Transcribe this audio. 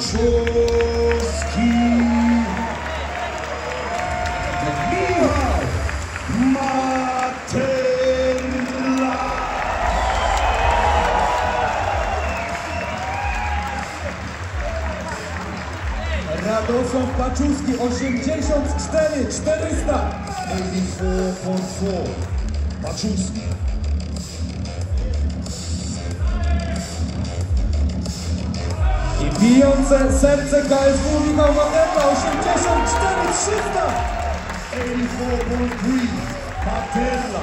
Maczowski. Michał Materla Radosław Paczuski 84 400 84.4 Maczowski i bijące serce KSW Michał Materla 84 300 84.3 Materla